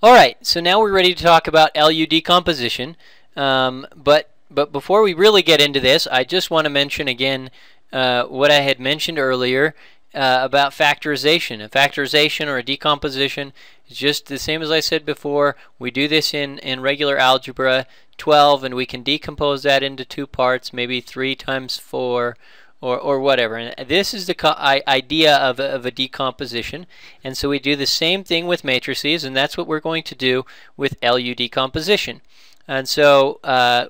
Alright, so now we're ready to talk about LU decomposition. Um, but, but before we really get into this, I just want to mention again uh, what I had mentioned earlier uh, about factorization. A factorization or a decomposition is just the same as I said before. We do this in, in regular algebra 12 and we can decompose that into two parts, maybe 3 times 4 or, or whatever. And this is the idea of a, of a decomposition. And so we do the same thing with matrices, and that's what we're going to do with LU decomposition. And so uh,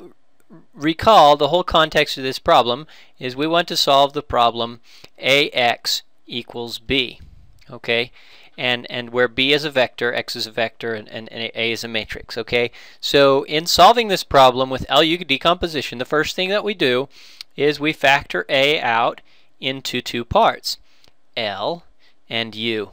recall the whole context of this problem is we want to solve the problem AX equals B. Okay? And, and where B is a vector, X is a vector, and, and, and A is a matrix. Okay? So in solving this problem with LU decomposition, the first thing that we do is we factor A out into two parts, L and U.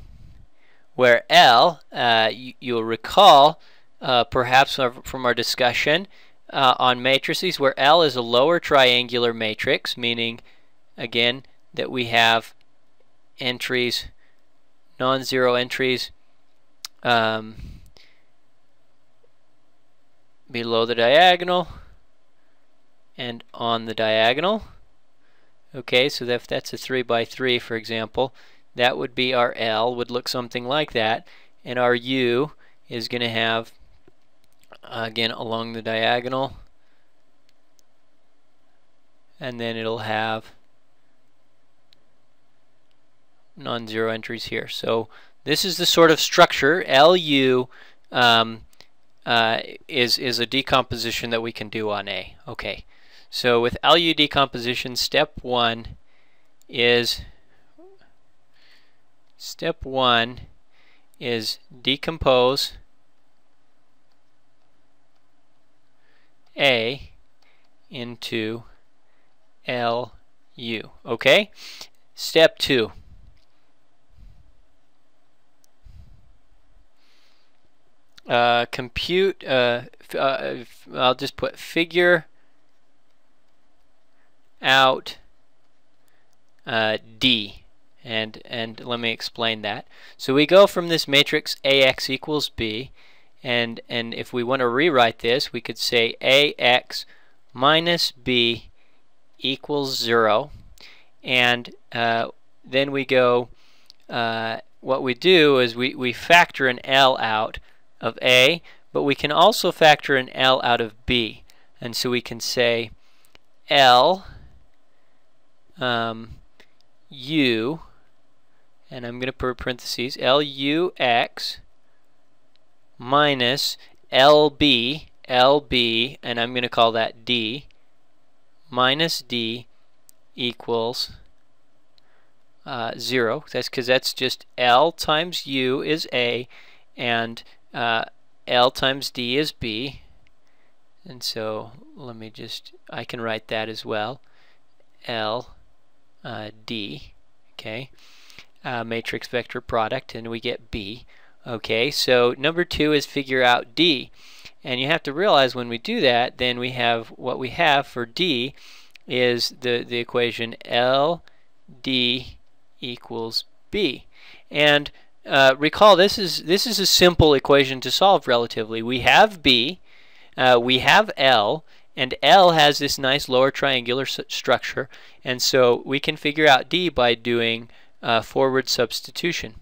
Where L, uh, you, will recall uh, perhaps from our discussion uh, on matrices, where L is a lower triangular matrix, meaning again that we have entries, non-zero entries um, below the diagonal and on the diagonal. Okay, so if that's a 3 by 3 for example, that would be our L, would look something like that, and our U is going to have, uh, again, along the diagonal, and then it'll have non-zero entries here. So this is the sort of structure, LU um, uh, is, is a decomposition that we can do on A. Okay. So with LU decomposition, step one is step one is decompose A into LU. Okay? Step two. Uh, compute, uh, uh, I'll just put figure out uh, D. And, and let me explain that. So we go from this matrix AX equals B, and, and if we want to rewrite this, we could say AX minus B equals 0. And uh, then we go, uh, what we do is we, we factor an L out of A, but we can also factor an L out of B. And so we can say L um, u, and I'm going to put parentheses, lux minus lb, lb, and I'm going to call that d, minus d equals uh, 0. That's because that's just L times U is A, and uh, L times D is B. And so let me just, I can write that as well. L uh, D, okay, uh, matrix vector product, and we get B. Okay, so number two is figure out D. And you have to realize when we do that, then we have what we have for D is the, the equation LD equals B. And uh, recall this is this is a simple equation to solve relatively. We have B, uh, we have L, and L has this nice lower triangular structure, and so we can figure out D by doing uh, forward substitution.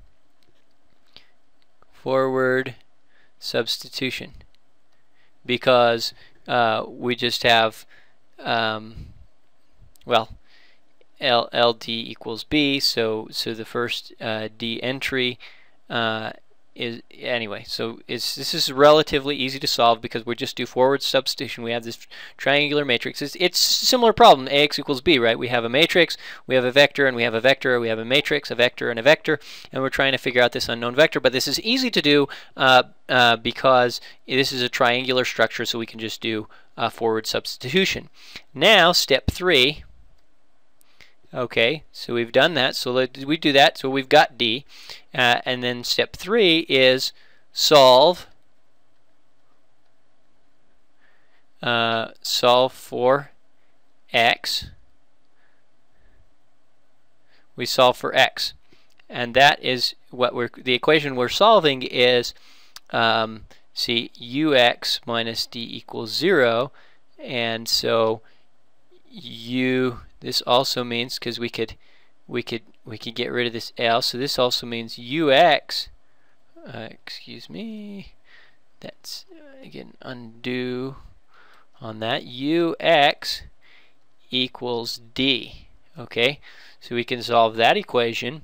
Forward substitution. Because uh, we just have, um, well, L, LD equals B, so, so the first uh, D entry uh, is anyway so it's this is relatively easy to solve because we just do forward substitution. We have this triangular matrix. It's, it's similar problem. Ax equals b right? We have a matrix we have a vector and we have a vector we have a matrix a vector and a vector and we're trying to figure out this unknown vector. But this is easy to do uh, uh, because this is a triangular structure so we can just do uh, forward substitution. Now step three Okay, so we've done that. So let, we do that. So we've got D. Uh, and then step three is solve. Uh, solve for x. We solve for x. And that is what we're, the equation we're solving is um, see ux minus d equals 0 and so u this also means because we could we could we could get rid of this l so this also means ux uh, excuse me that's uh, again undo on that. Ux equals d okay? So we can solve that equation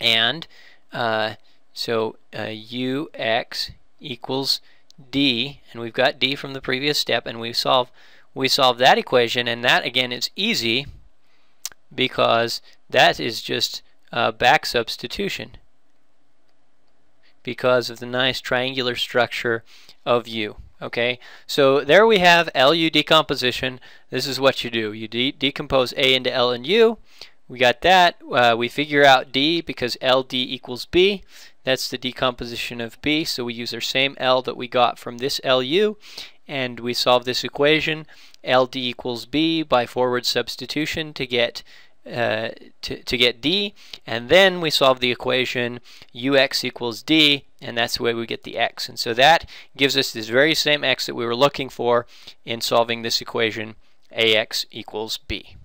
and uh, so uh, ux equals d and we've got d from the previous step and we solve we solve that equation and that again is easy because that is just uh, back substitution because of the nice triangular structure of U. Okay, so there we have LU decomposition. This is what you do. You de decompose A into L and U. We got that. Uh, we figure out D because LD equals B. That's the decomposition of B. So we use our same L that we got from this LU and we solve this equation. LD equals B by forward substitution to get uh, to, to get d, and then we solve the equation ux equals d, and that's the way we get the x. And so that gives us this very same x that we were looking for in solving this equation ax equals b.